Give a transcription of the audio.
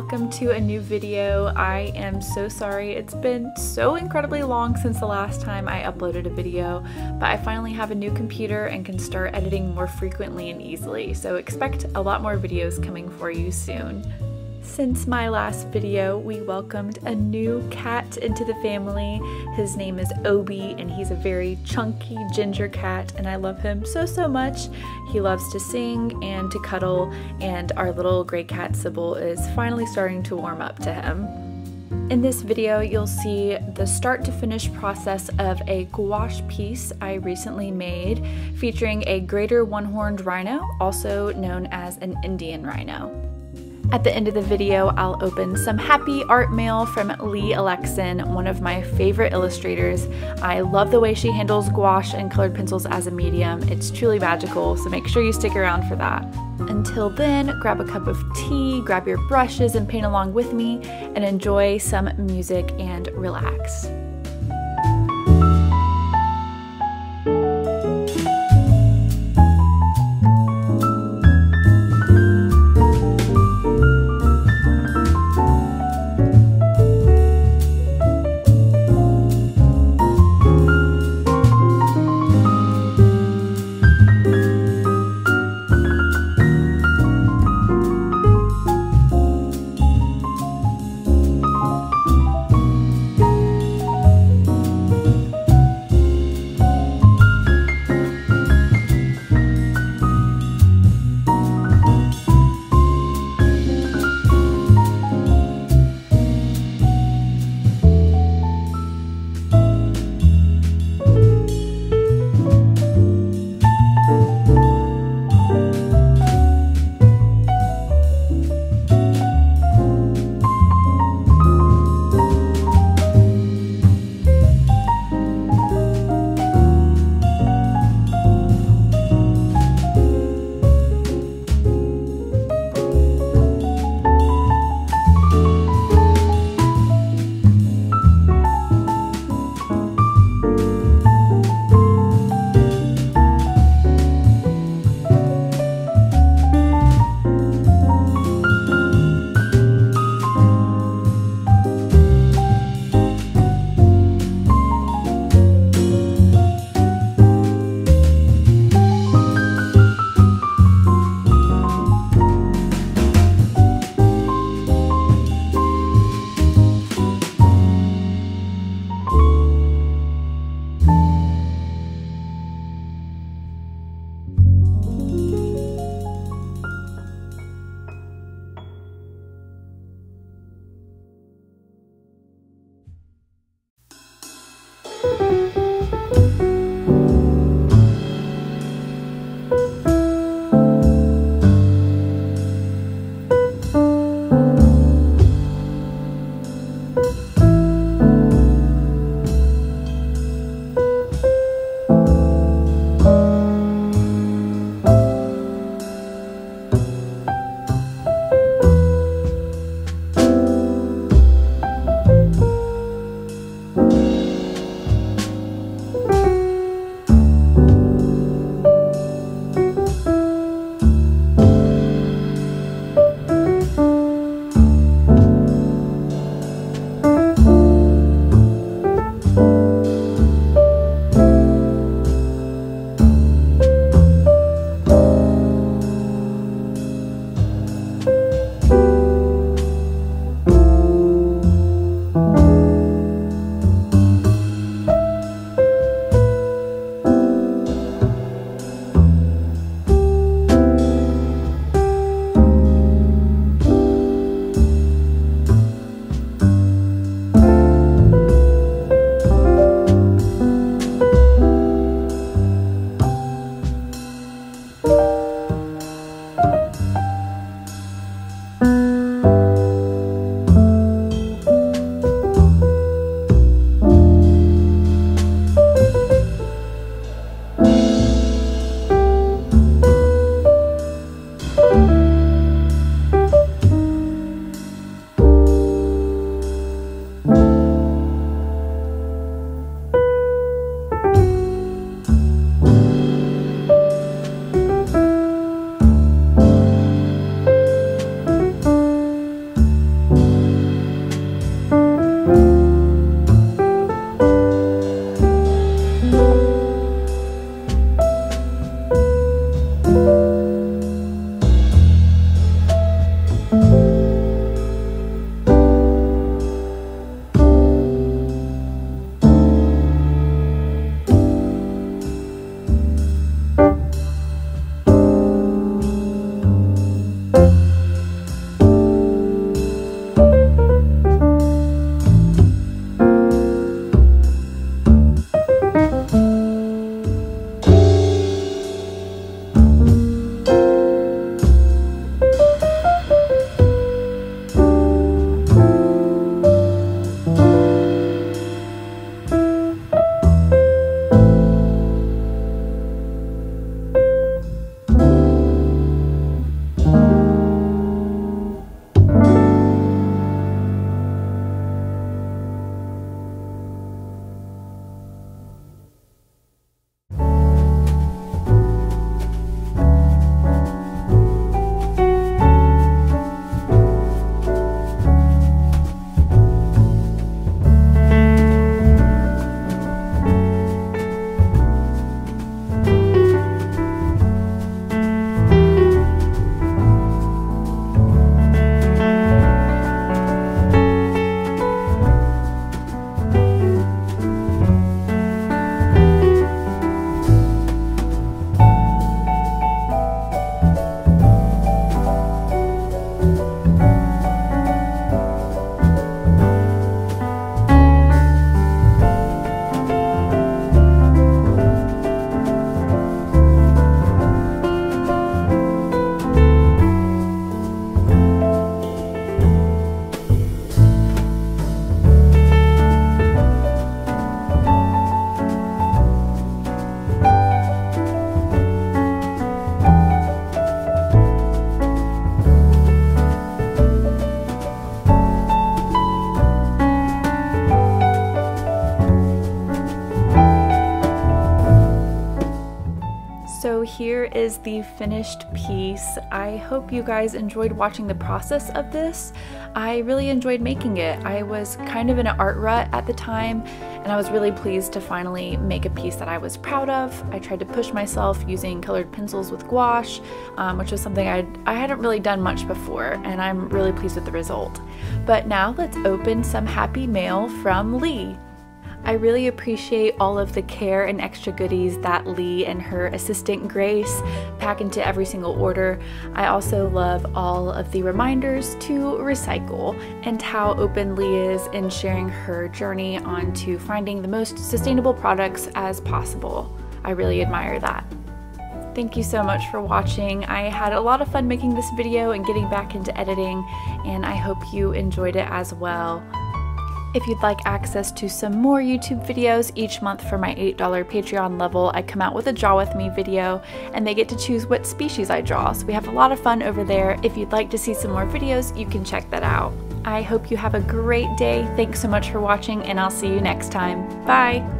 welcome to a new video. I am so sorry. It's been so incredibly long since the last time I uploaded a video, but I finally have a new computer and can start editing more frequently and easily, so expect a lot more videos coming for you soon. Since my last video, we welcomed a new cat into the family. His name is Obi, and he's a very chunky ginger cat, and I love him so, so much. He loves to sing and to cuddle, and our little gray cat Sybil is finally starting to warm up to him. In this video, you'll see the start to finish process of a gouache piece I recently made featuring a greater one-horned rhino, also known as an Indian rhino. At the end of the video, I'll open some happy art mail from Leigh Ellexson, one of my favorite illustrators. I love the way she handles gouache and colored pencils as a medium. It's truly magical, so make sure you stick around for that. Until then, grab a cup of tea, grab your brushes, and paint along with me, and enjoy some music and relax. Here is the finished piece. I hope you guys enjoyed watching the process of this. I really enjoyed making it. I was kind of in an art rut at the time and I was really pleased to finally make a piece that I was proud of. I tried to push myself using colored pencils with gouache, um, which was something I'd, I hadn't really done much before and I'm really pleased with the result. But now let's open some happy mail from Leigh. I really appreciate all of the care and extra goodies that Leigh and her assistant Grace pack into every single order. I also love all of the reminders to recycle and how open Leigh is in sharing her journey onto finding the most sustainable products as possible. I really admire that. Thank you so much for watching. I had a lot of fun making this video and getting back into editing, and I hope you enjoyed it as well. If you'd like access to some more YouTube videos, each month for my $8 Patreon level, I come out with a Draw With Me video, and they get to choose what species I draw, so we have a lot of fun over there. If you'd like to see some more videos, you can check that out. I hope you have a great day. Thanks so much for watching, and I'll see you next time. Bye!